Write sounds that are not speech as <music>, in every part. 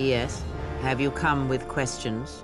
Yes. Have you come with questions?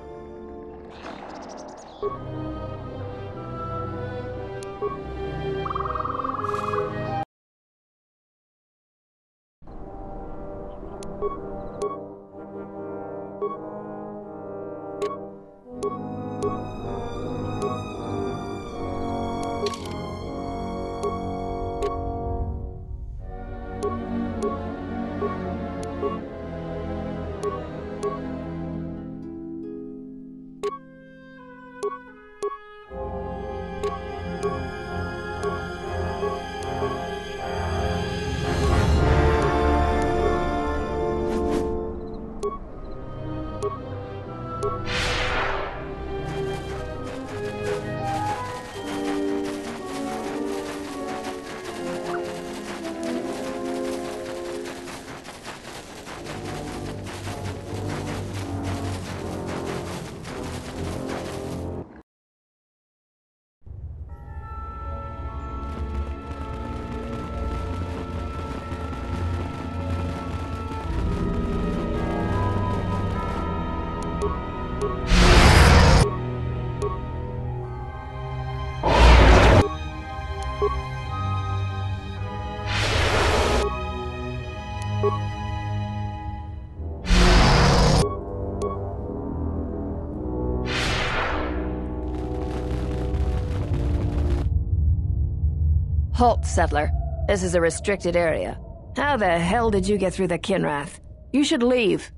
Halt, settler. This is a restricted area. How the hell did you get through the Kinrath? You should leave.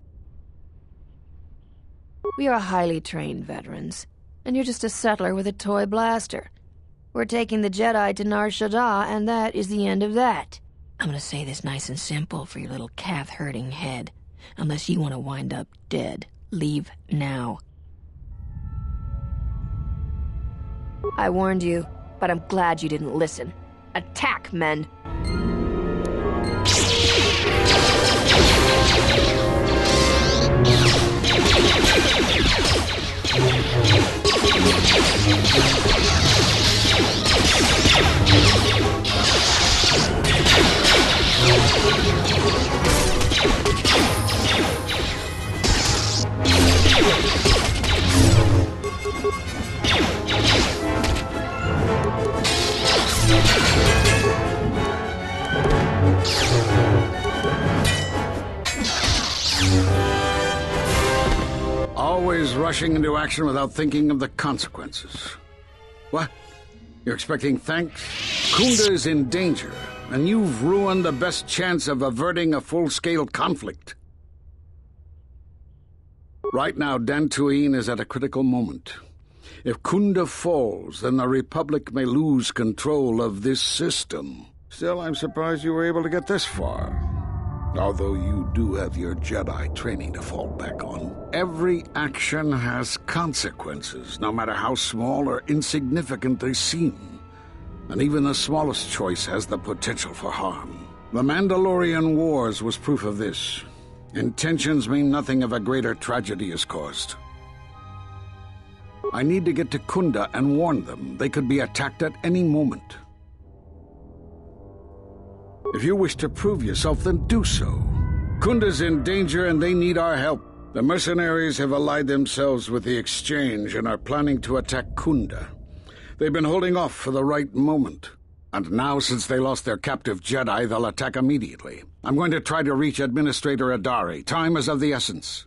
We are highly trained veterans, and you're just a settler with a toy blaster. We're taking the Jedi to Nar Shaddaa, and that is the end of that. I'm gonna say this nice and simple for your little calf-hurting head. Unless you want to wind up dead, leave now. I warned you, but I'm glad you didn't listen. Attack, men! Always rushing into action without thinking of the consequences. What? You're expecting thanks? Khoonda is in danger, and you've ruined the best chance of averting a full-scale conflict. Right now, Dantooine is at a critical moment. If Khoonda falls, then the Republic may lose control of this system. Still, I'm surprised you were able to get this far. Although you do have your Jedi training to fall back on. Every action has consequences, no matter how small or insignificant they seem. And even the smallest choice has the potential for harm. The Mandalorian Wars was proof of this. Intentions mean nothing if a greater tragedy is caused. I need to get to Khoonda and warn them. They could be attacked at any moment. If you wish to prove yourself, then do so. Khoonda's in danger and they need our help. The mercenaries have allied themselves with the Exchange and are planning to attack Khoonda. They've been holding off for the right moment. And now, since they lost their captive Jedi, they'll attack immediately. I'm going to try to reach Administrator Adare. Time is of the essence.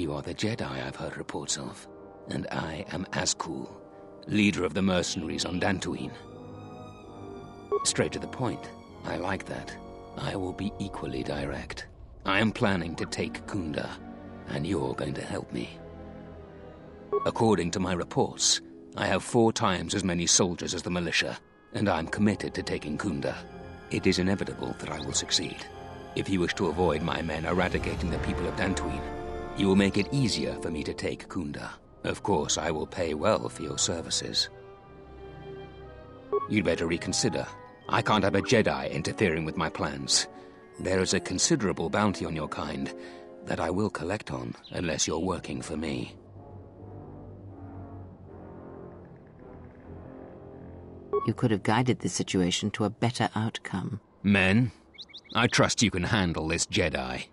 You are the Jedi I've heard reports of, and I am Azkul, leader of the mercenaries on Dantooine. Straight to the point. I like that. I will be equally direct. I am planning to take Khoonda, and you're going to help me. According to my reports, I have four times as many soldiers as the militia, and I'm committed to taking Khoonda. It is inevitable that I will succeed. If you wish to avoid my men eradicating the people of Dantooine, you will make it easier for me to take Khoonda. Of course, I will pay well for your services. You'd better reconsider. I can't have a Jedi interfering with my plans. There is a considerable bounty on your kind that I will collect on unless you're working for me. You could have guided the situation to a better outcome. Men, I trust you can handle this Jedi.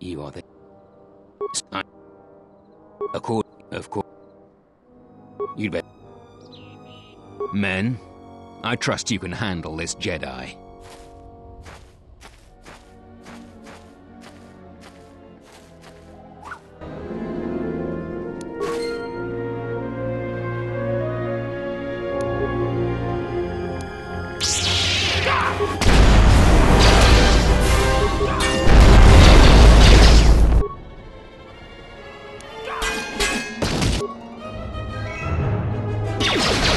You are the... I... Accord... Of course... You'd bet... Men, I trust you can handle this Jedi. Let's go.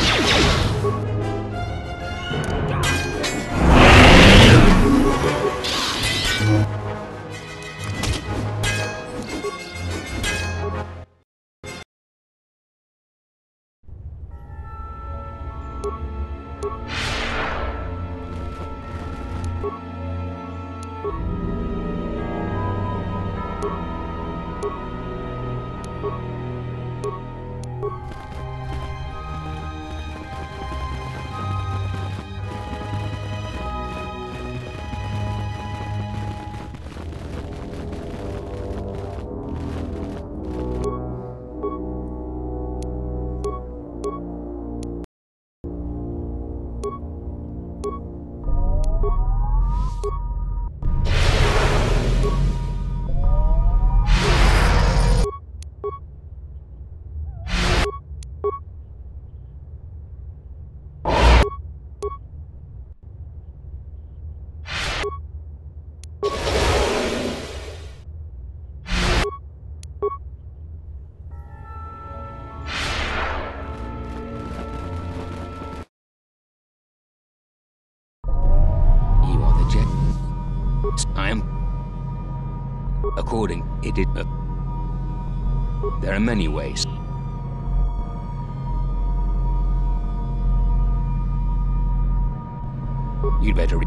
According, it is. Uh, there are many ways. You'd better.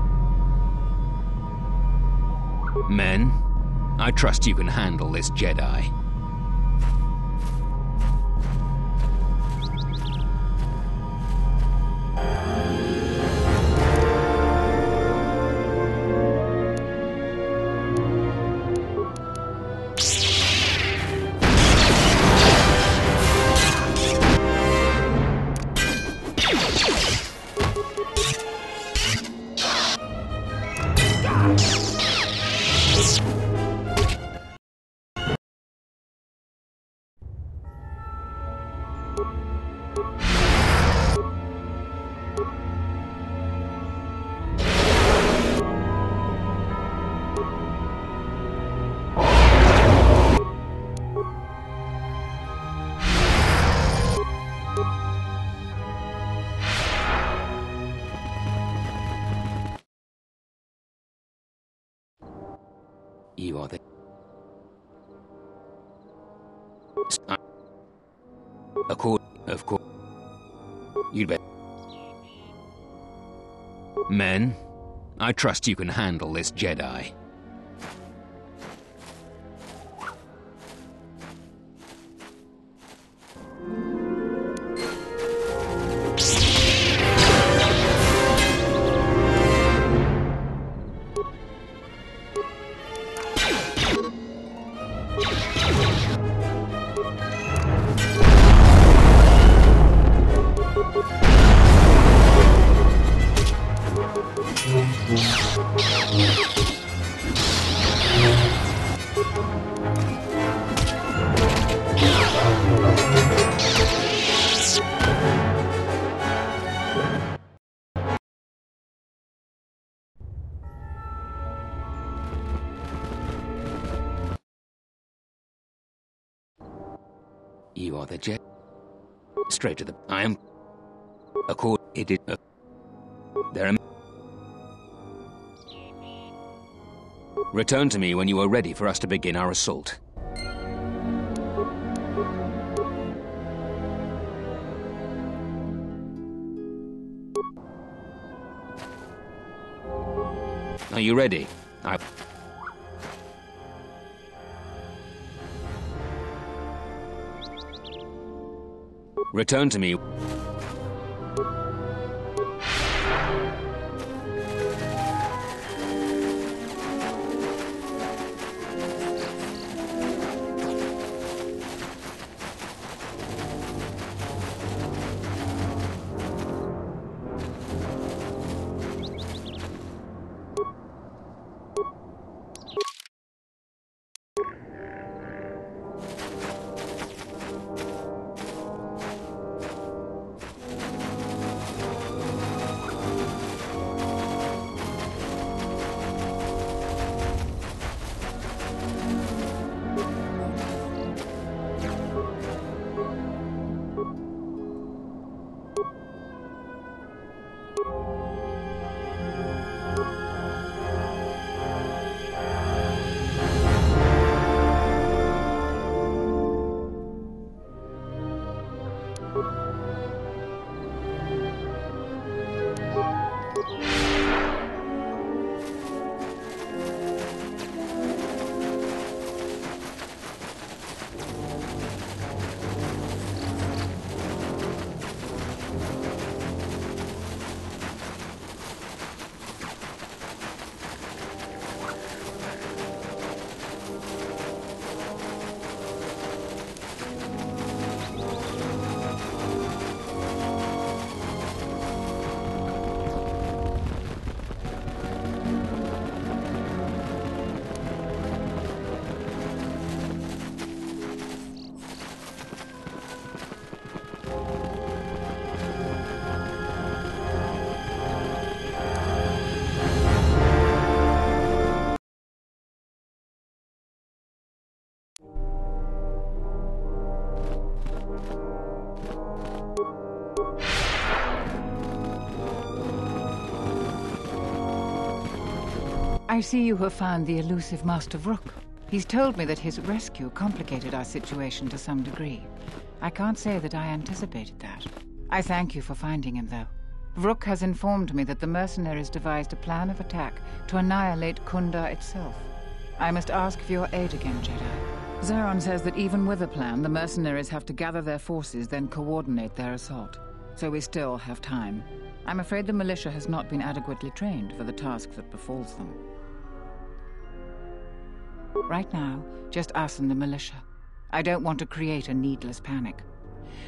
Men, I trust you can handle this Jedi. Accord... Of course... You'd bet... Men, I trust you can handle this Jedi. Straight to the. I am. Accord. It is. Uh, there am. Return to me when you are ready for us to begin our assault. Are you ready? Return to me. I see you have found the elusive Master Vrook. He's told me that his rescue complicated our situation to some degree. I can't say that I anticipated that. I thank you for finding him, though. Vrook has informed me that the mercenaries devised a plan of attack to annihilate Khoonda itself. I must ask for your aid again, Jedi. Zherron says that even with a plan, the mercenaries have to gather their forces, then coordinate their assault. So we still have time. I'm afraid the militia has not been adequately trained for the task that befalls them. Right now, just us and the militia. I don't want to create a needless panic.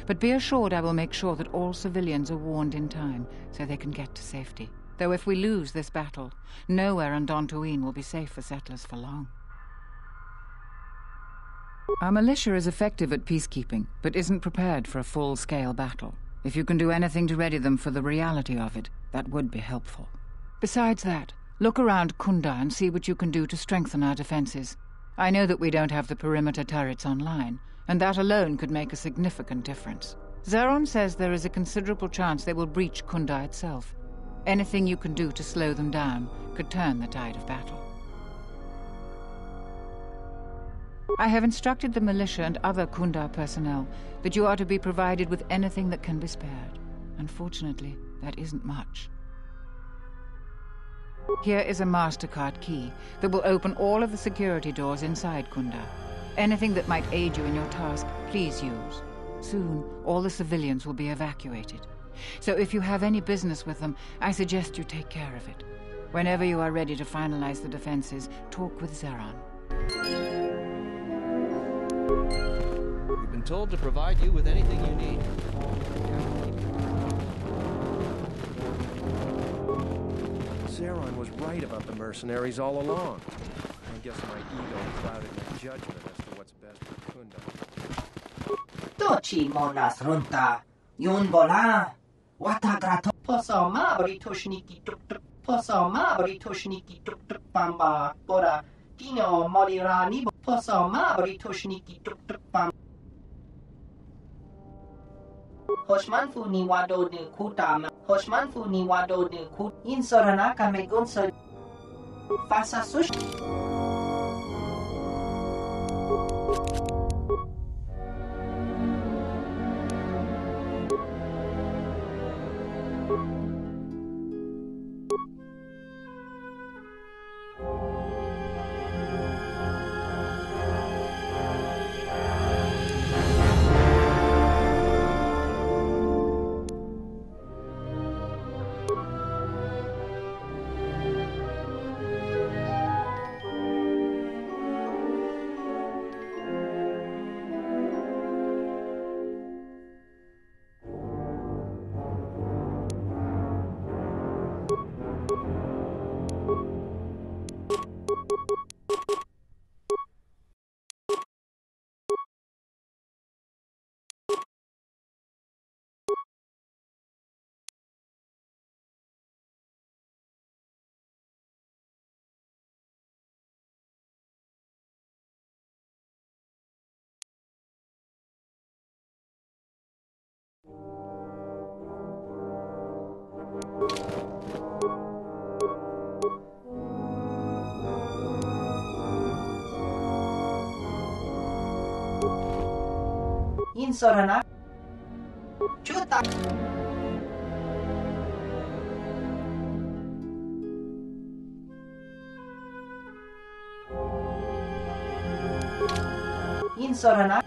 But be assured I will make sure that all civilians are warned in time so they can get to safety. Though if we lose this battle, nowhere on Dantooine will be safe for settlers for long. Our militia is effective at peacekeeping, but isn't prepared for a full-scale battle. If you can do anything to ready them for the reality of it, that would be helpful. Besides that, look around Khoonda and see what you can do to strengthen our defenses. I know that we don't have the perimeter turrets online, and that alone could make a significant difference. Zherron says there is a considerable chance they will breach Khoonda itself. Anything you can do to slow them down could turn the tide of battle. I have instructed the militia and other Khoonda personnel that you are to be provided with anything that can be spared. Unfortunately, that isn't much. Here is a MasterCard key that will open all of the security doors inside Khoonda. Anything that might aid you in your task, please use. Soon, all the civilians will be evacuated. So if you have any business with them, I suggest you take care of it. Whenever you are ready to finalize the defenses, talk with Zherron. We've been told to provide you with anything you need. Zherron was right about the mercenaries all along. I guess my ego clouded my judgment as to what's best for Khoonda. Dochi monas runta. Yun bola. Watagrato. Posoma britushniki tuk tuk. Posoma britushniki tuk tuk pamba. Bora. Dino molirani. Posoma britushniki tuk tuk pamba. Hoshmanfuni wado de kutama. Hoshmanfuni wado de kut. In soranaka me gonso. Faça sushi. Սորանա Չուտա Ին Սորանա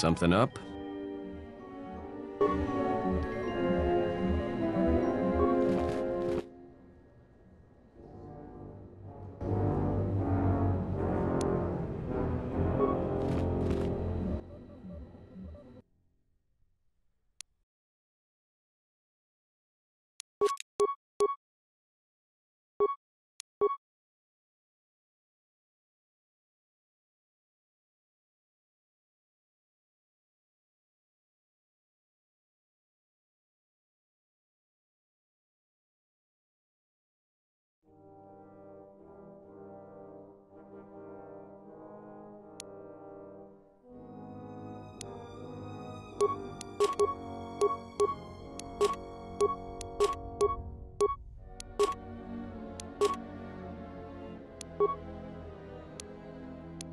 Something up?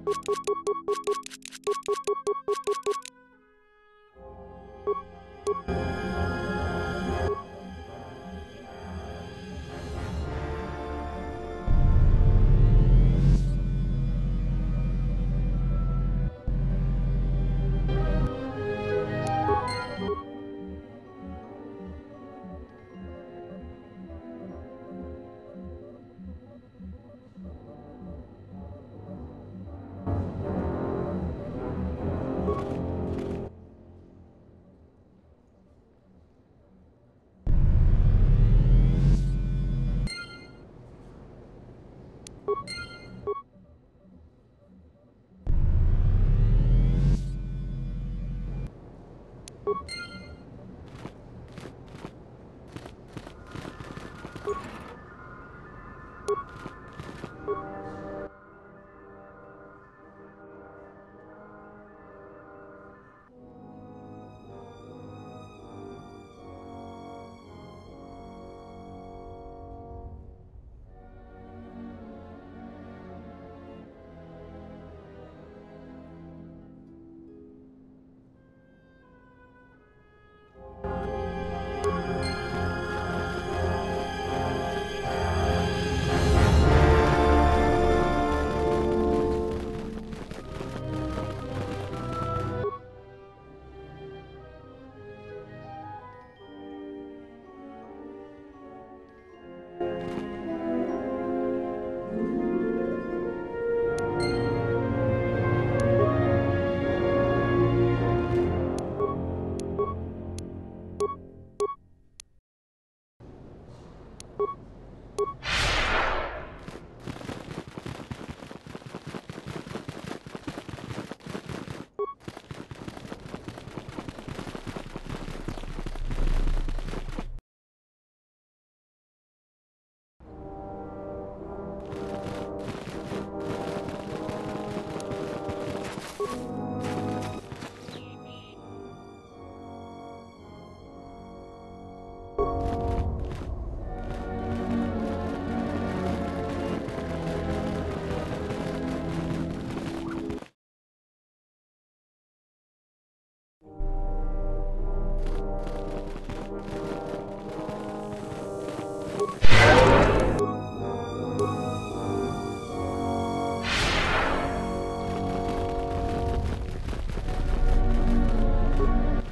Thank you.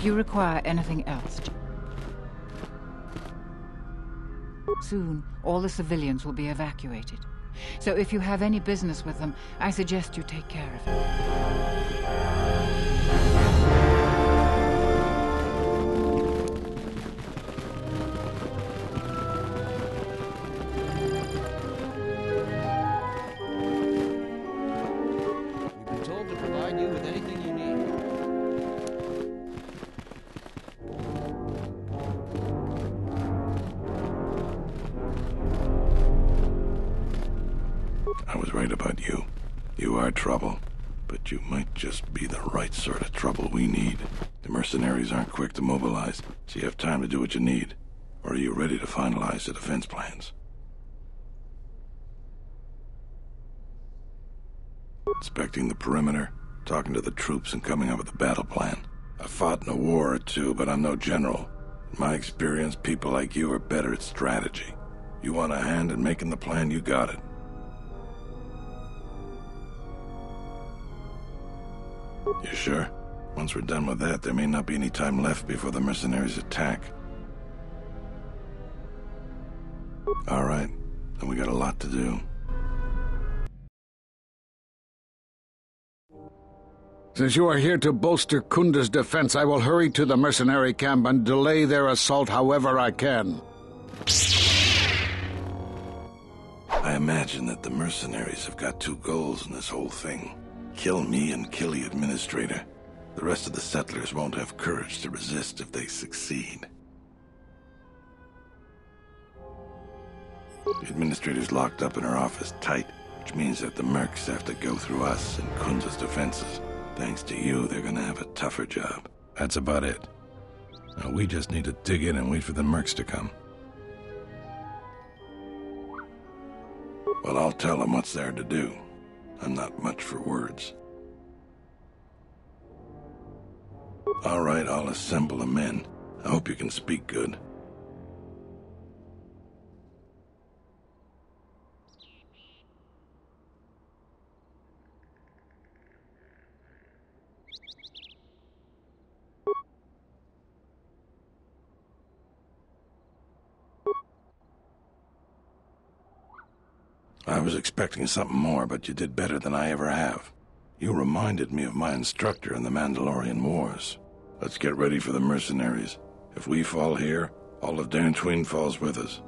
You require anything else, Soon, all the civilians will be evacuated. So if you have any business with them, I suggest you take care of it. So you have time to do what you need. Or are you ready to finalize the defense plans? Inspecting the perimeter, talking to the troops and coming up with a battle plan. I fought in a war or two, but I'm no general. In my experience, people like you are better at strategy. You want a hand in making the plan, you got it. You sure? Once we're done with that, there may not be any time left before the mercenaries attack. Alright, then we got a lot to do. Since you are here to bolster Khoonda's defense, I will hurry to the mercenary camp and delay their assault however I can. I imagine that the mercenaries have got two goals in this whole thing. Kill me and kill the Administrator. The rest of the settlers won't have courage to resist if they succeed. The Administrator's locked up in her office tight, which means that the Mercs have to go through us and Khoonda's defenses. Thanks to you, they're gonna have a tougher job. That's about it. Now we just need to dig in and wait for the Mercs to come. Well, I'll tell them what's there to do. I'm not much for words. All right, I'll assemble the men. I hope you can speak good. I was expecting something more, but you did better than I ever have. You reminded me of my instructor in the Mandalorian Wars. Let's get ready for the mercenaries. If we fall here, all of Dantooine falls with us.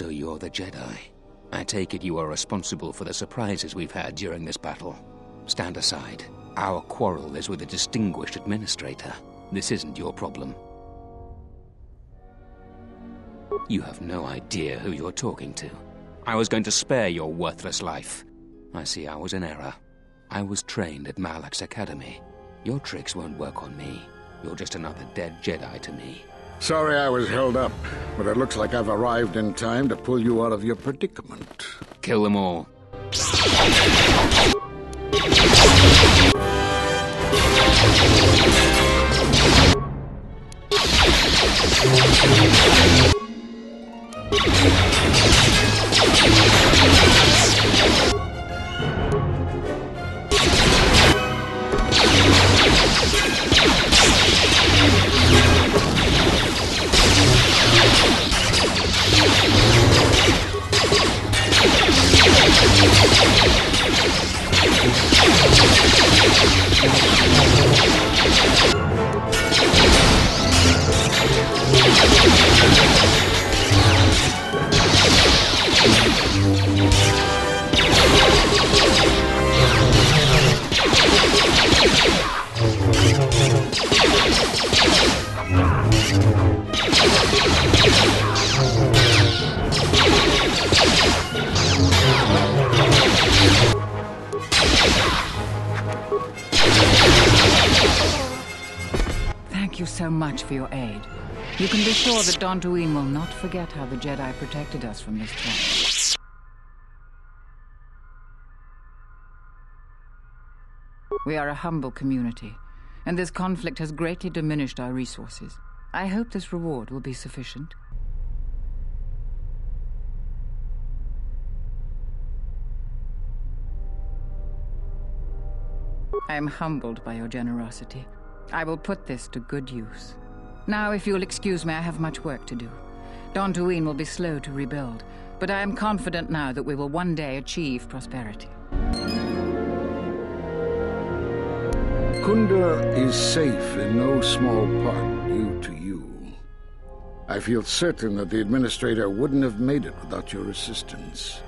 So you're the Jedi. I take it you are responsible for the surprises we've had during this battle. Stand aside. Our quarrel is with a distinguished administrator. This isn't your problem. You have no idea who you're talking to. I was going to spare your worthless life. I see I was in error. I was trained at Malak's Academy. Your tricks won't work on me. You're just another dead Jedi to me. Sorry I was held up, but it looks like I've arrived in time to pull you out of your predicament. Kill them all. Sure that Dantooine will not forget how the Jedi protected us from this trap. We are a humble community, and this conflict has greatly diminished our resources. I hope this reward will be sufficient. I am humbled by your generosity. I will put this to good use. Now, if you'll excuse me, I have much work to do. Dantooine will be slow to rebuild, but I am confident now that we will one day achieve prosperity. Khoonda is safe in no small part due to you. I feel certain that the Administrator wouldn't have made it without your assistance.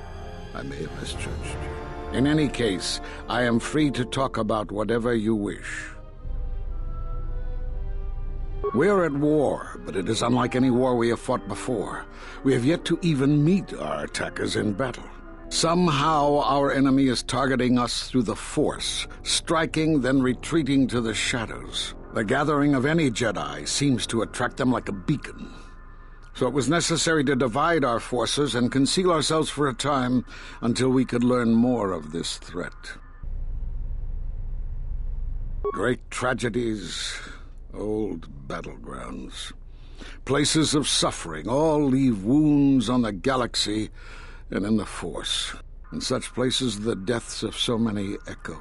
I may have misjudged you. In any case, I am free to talk about whatever you wish. We are at war, but it is unlike any war we have fought before. We have yet to even meet our attackers in battle. Somehow our enemy is targeting us through the Force, striking, then retreating to the shadows. The gathering of any Jedi seems to attract them like a beacon. So it was necessary to divide our forces and conceal ourselves for a time until we could learn more of this threat. Great tragedies, old battlegrounds. Places of suffering all leave wounds on the galaxy and in the Force. In such places, the deaths of so many echo.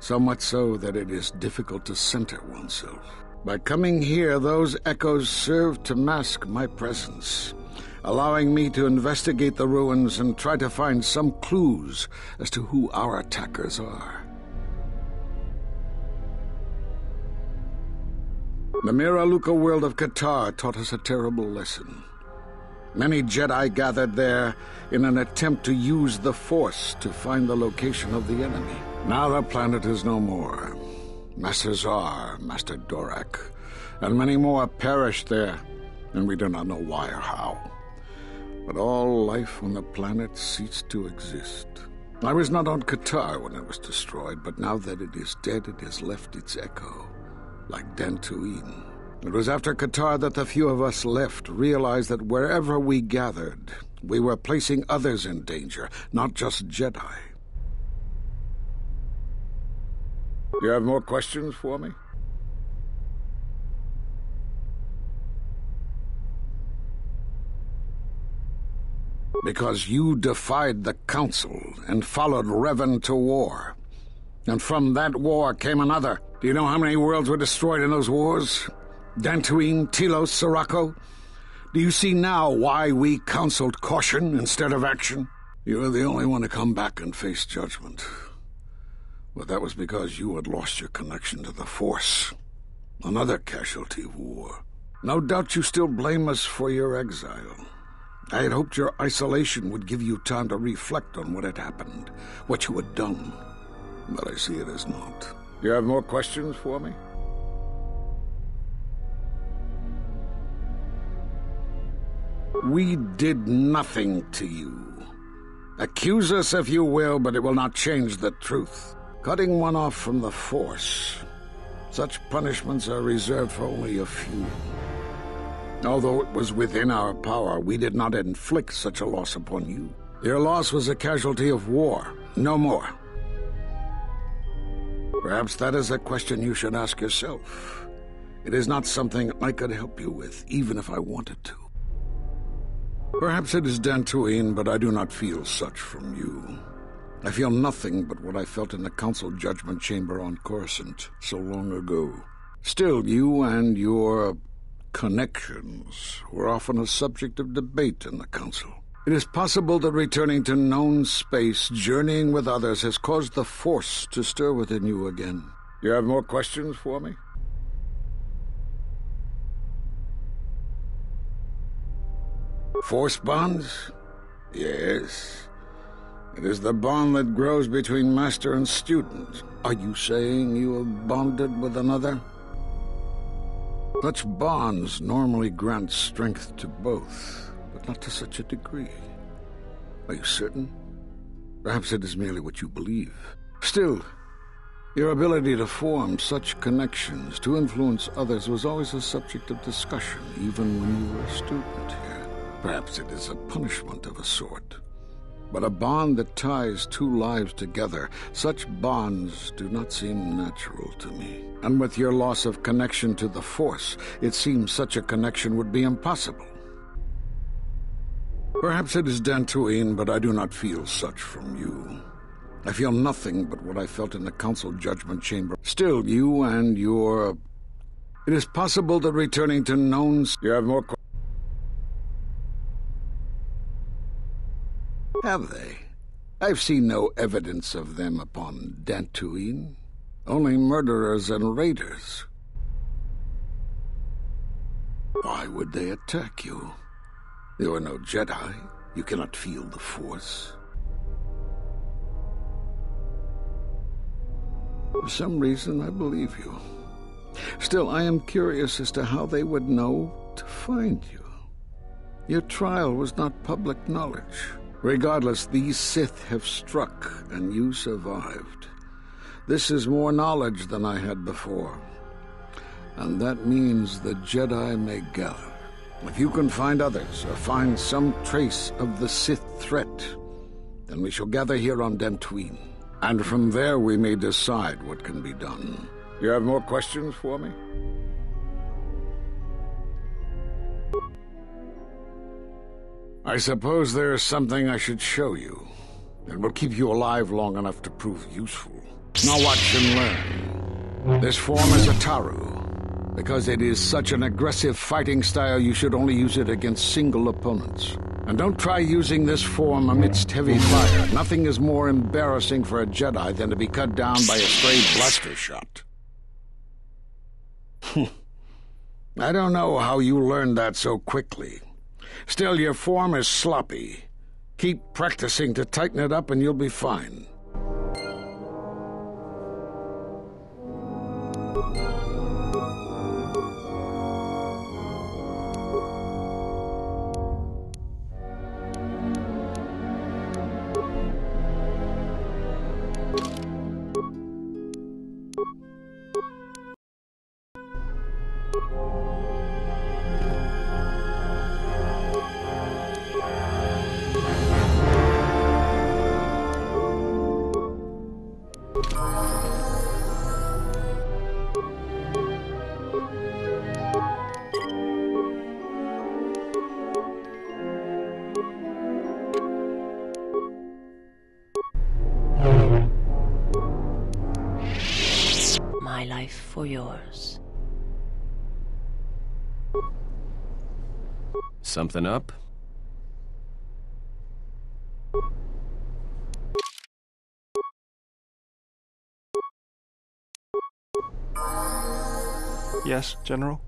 So much so that it is difficult to center oneself. By coming here, those echoes serve to mask my presence, allowing me to investigate the ruins and try to find some clues as to who our attackers are. The Miraluka world of Katarr taught us a terrible lesson. Many Jedi gathered there in an attempt to use the Force to find the location of the enemy. Now the planet is no more. Master Zar, Master Dorak, and many more perished there, and we do not know why or how. But all life on the planet ceased to exist. I was not on Katarr when it was destroyed, but now that it is dead, it has left its echo, like Dantooine. It was after Katarr that the few of us left realized that wherever we gathered, we were placing others in danger, not just Jedi. You have more questions for me? Because you defied the Council and followed Revan to war. And from that war came another. Do you know how many worlds were destroyed in those wars? Dantooine, Telos, Serroco? Do you see now why we counseled caution instead of action? You were the only one to come back and face judgment. But that was because you had lost your connection to the Force. Another casualty of war. No doubt you still blame us for your exile. I had hoped your isolation would give you time to reflect on what had happened, what you had done. But I see it as not. You have more questions for me? We did nothing to you. Accuse us if you will, but it will not change the truth. Cutting one off from the Force. Such punishments are reserved for only a few. Although it was within our power, we did not inflict such a loss upon you. Your loss was a casualty of war, no more. Perhaps that is a question you should ask yourself. It is not something I could help you with, even if I wanted to. Perhaps it is Dantooine, but I do not feel such from you. I feel nothing but what I felt in the Council Judgment Chamber on Coruscant so long ago. Still, you and your connections were often a subject of debate in the Council. It is possible that returning to known space, journeying with others, has caused the Force to stir within you again. You have more questions for me? Force bonds? Yes. It is the bond that grows between master and student. Are you saying you have bonded with another? Such bonds normally grant strength to both, not to such a degree. Are you certain? Perhaps it is merely what you believe. Still, your ability to form such connections, to influence others, was always a subject of discussion, even when you were a student here. Perhaps it is a punishment of a sort. But a bond that ties two lives together, such bonds do not seem natural to me. And with your loss of connection to the Force, it seems such a connection would be impossible. Perhaps it is Dantooine, but I do not feel such from you. I feel nothing but what I felt in the Council Judgment Chamber. Still, you and your... It is possible that returning to known... You have more... Have they? I've seen no evidence of them upon Dantooine. Only murderers and raiders. Why would they attack you? You are no Jedi. You cannot feel the Force. For some reason, I believe you. Still, I am curious as to how they would know to find you. Your trial was not public knowledge. Regardless, these Sith have struck, and you survived. This is more knowledge than I had before. And that means the Jedi may gather. If you can find others, or find some trace of the Sith threat, then we shall gather here on Dantooine. And from there we may decide what can be done. You have more questions for me? I suppose there is something I should show you. It will keep you alive long enough to prove useful. Now watch and learn. This form is Ataru. Because it is such an aggressive fighting style, you should only use it against single opponents. And don't try using this form amidst heavy fire. Nothing is more embarrassing for a Jedi than to be cut down by a stray blaster shot. <laughs> I don't know how you learned that so quickly. Still, your form is sloppy. Keep practicing to tighten it up and you'll be fine. Up? Yes, General?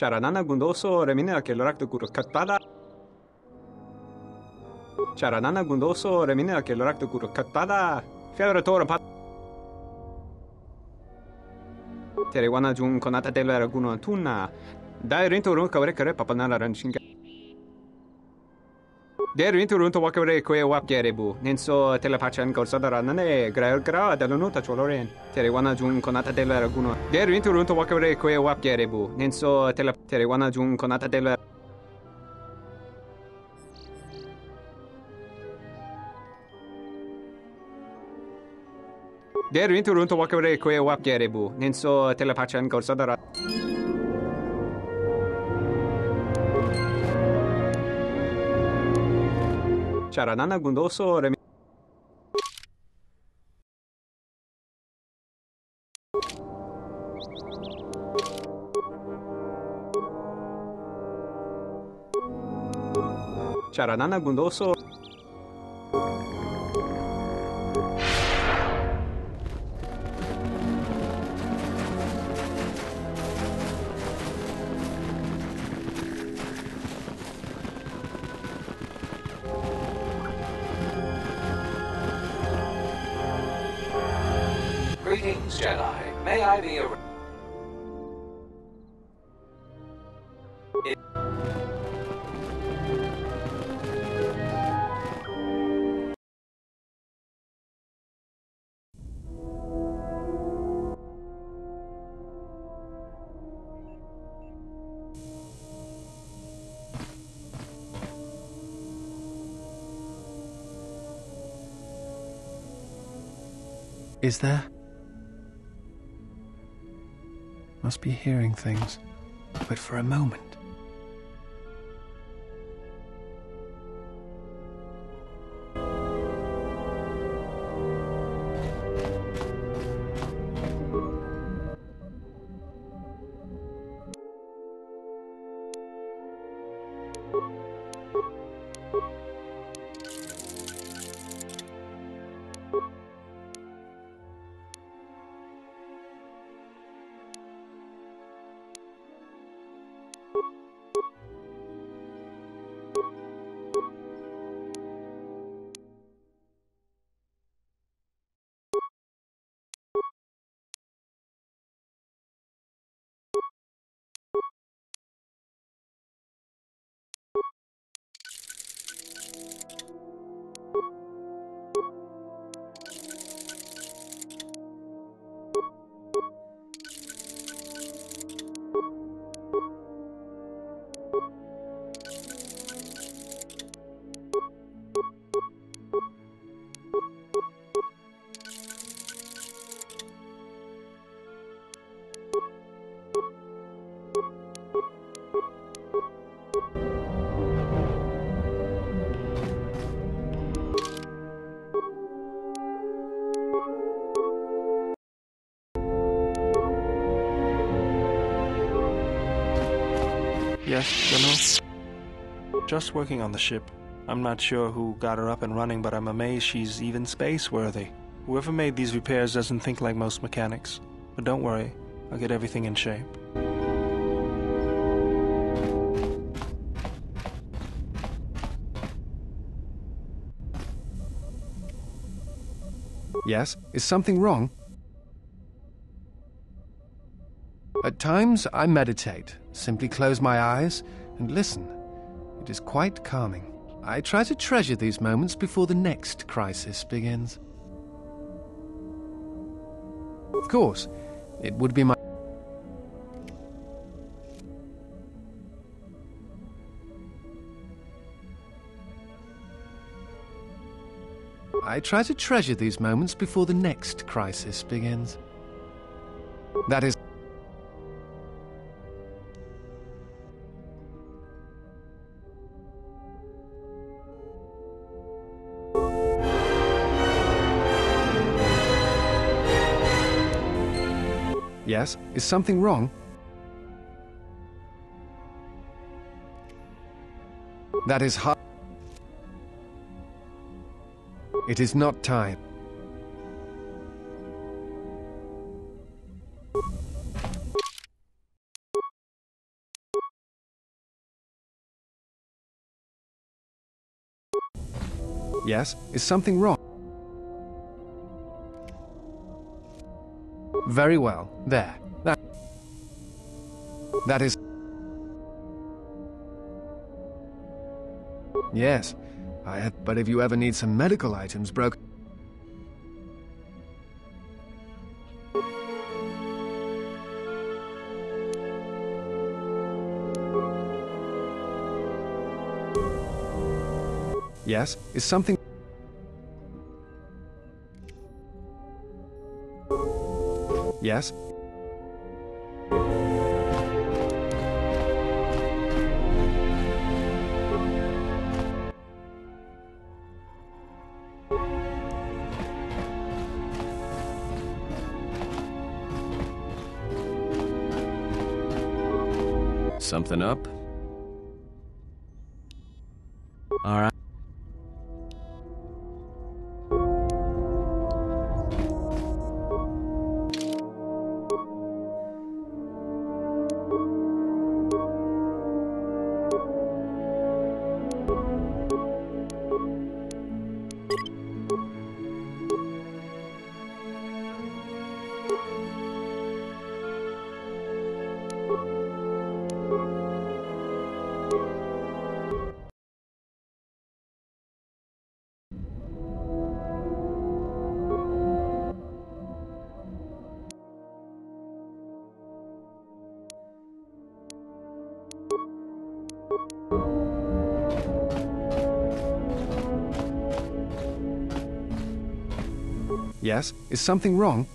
Chara nana gundoso remine a kelorak de kuro katala. Chara nana gundoso remine a kelorak de kuro katala. Fiora tora pat. Teriwana jun konata telera guno tuna. Dai rinto runka wreka re papanala ranchinga. Derinturunto wakare kwe wap gerebu. Ninso telepachan kol sadaranane grael gra dalanuta choloren. Terewana jun konata della raguno. Derinturunto wakare kwe wap gerebu. Ninso tele terewana jun konata della Derinturunto wakare kwe wap gerebu. Ninso telepachan kol sadaranane charanana-gundoso-remi... charanana-gundoso... Is there? Must be hearing things. But for a moment. Just working on the ship. I'm not sure who got her up and running, but I'm amazed she's even space-worthy. Whoever made these repairs doesn't think like most mechanics. But don't worry, I'll get everything in shape. Yes? Is something wrong? At times, I meditate, simply close my eyes and listen. It is quite calming. I try to treasure these moments before the next crisis begins. Of course, it would be my I try to treasure these moments before the next crisis begins. That is Yes? Is something wrong? That is hard. It is not time. Yes? Is something wrong? Very well. There. That. That is. Yes. I. But if you ever need some medical items broke. Yes. Is something. Yes? Something up? Is something wrong?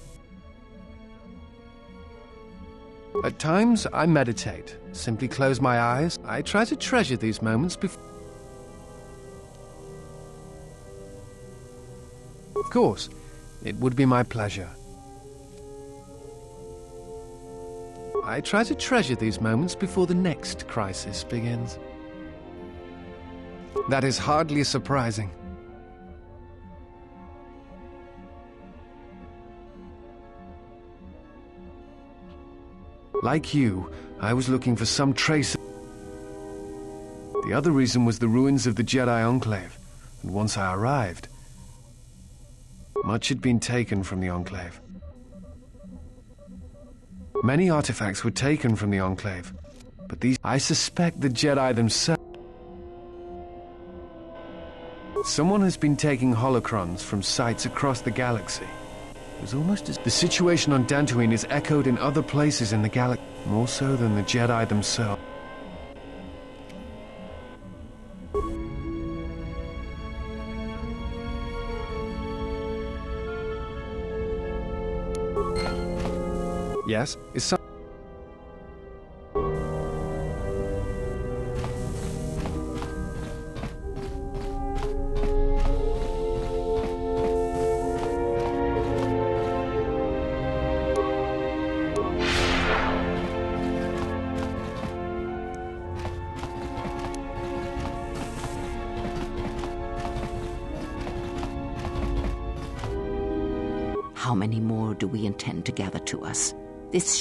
At times, I meditate, simply close my eyes. I try to treasure these moments before. Of course, it would be my pleasure. I try to treasure these moments before the next crisis begins. That is hardly surprising. Like you, I was looking for some trace. The other reason was the ruins of the Jedi Enclave, and once I arrived, much had been taken from the Enclave. Many artifacts were taken from the Enclave, but these... I suspect the Jedi themselves... Someone has been taking holocrons from sites across the galaxy. It was almost as... The situation on Dantooine is echoed in other places in the galaxy, more so than the Jedi themselves. Yes? Is some...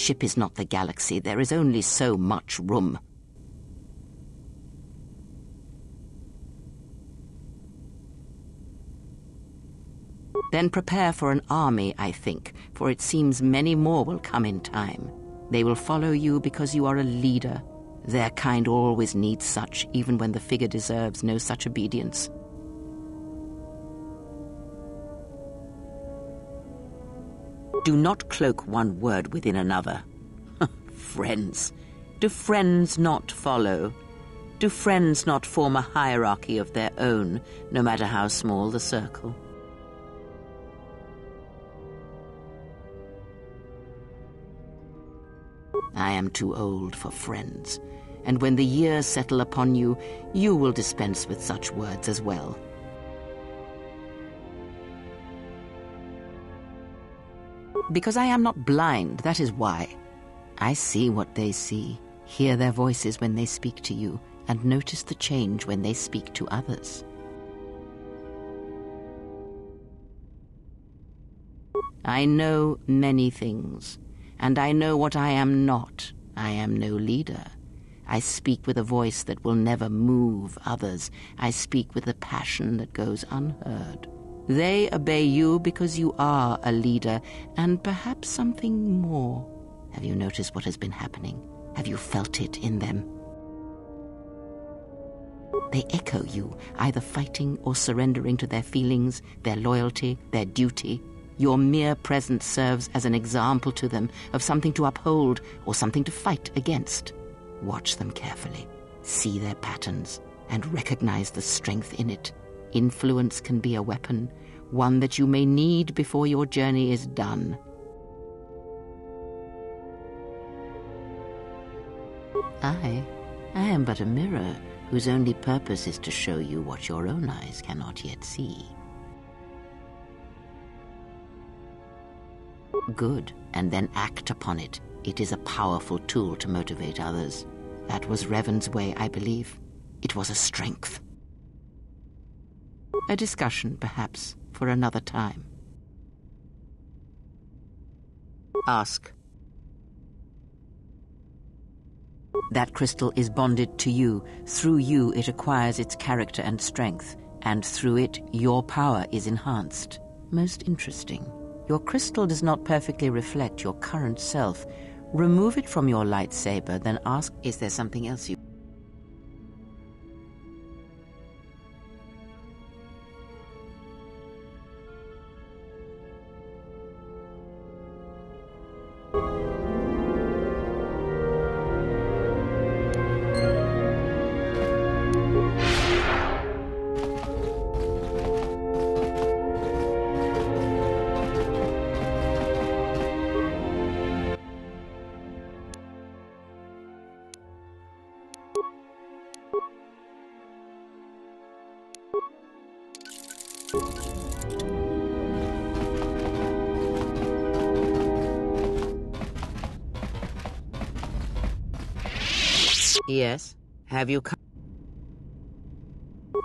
ship is not the galaxy. There is only so much room. Then prepare for an army, I think, for it seems many more will come in time. They will follow you because you are a leader. Their kind always needs such, even when the figure deserves no such obedience. Do not cloak one word within another. <laughs> friends. Do friends not follow? Do friends not form a hierarchy of their own, no matter how small the circle? I am too old for friends, and when the years settle upon you, you will dispense with such words as well. Because I am not blind, that is why. I see what they see, hear their voices when they speak to you, and notice the change when they speak to others. I know many things, and I know what I am not. I am no leader. I speak with a voice that will never move others. I speak with a passion that goes unheard. They obey you because you are a leader, and perhaps something more. Have you noticed what has been happening? Have you felt it in them? They echo you, either fighting or surrendering to their feelings, their loyalty, their duty. Your mere presence serves as an example to them of something to uphold or something to fight against. Watch them carefully, see their patterns, and recognize the strength in it. Influence can be a weapon, one that you may need before your journey is done. I, I am but a mirror whose only purpose is to show you what your own eyes cannot yet see. Good, and then act upon it. It is a powerful tool to motivate others. That was Revan's way, I believe. It was a strength. A discussion, perhaps, for another time. Ask. That crystal is bonded to you. Through you, it acquires its character and strength, and through it, your power is enhanced. Most interesting. Your crystal does not perfectly reflect your current self. Remove it from your lightsaber, then ask, is there something else you... Have you come?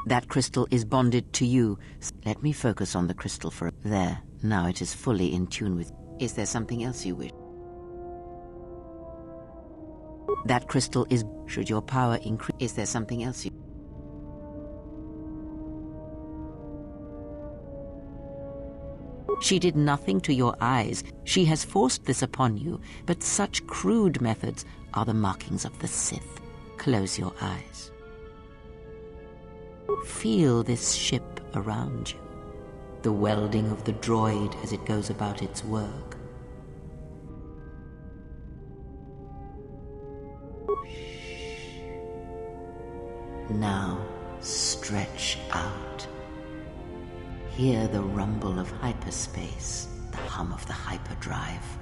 That crystal is bonded to you. Let me focus on the crystal for... There. Now it is fully in tune with... Is there something else you wish? That crystal is... Should your power increase... Is there something else you... She did nothing to your eyes. She has forced this upon you, but such crude methods are the markings of the Sith. Close your eyes. Feel this ship around you, the welding of the droid as it goes about its work. Now stretch out. Hear the rumble of hyperspace, the hum of the hyperdrive.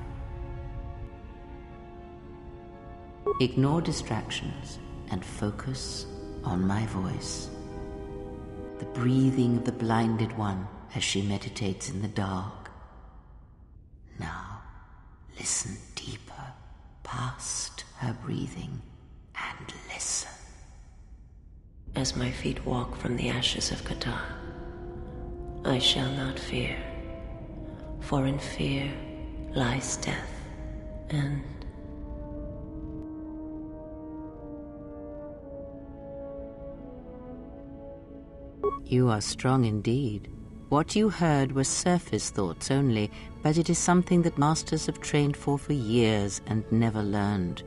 Ignore distractions and focus on my voice. The breathing of the blinded one as she meditates in the dark. Now, listen deeper past her breathing and listen. As my feet walk from the ashes of Katarr, I shall not fear, For in fear lies death, and You are strong indeed. What you heard were surface thoughts only, but it is something that masters have trained for for years and never learned.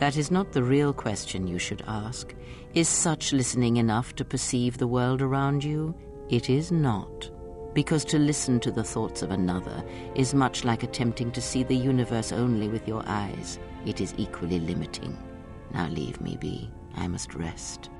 That is not the real question you should ask. Is such listening enough to perceive the world around you? It is not. Because to listen to the thoughts of another is much like attempting to see the universe only with your eyes. It is equally limiting. Now leave me be. I must rest.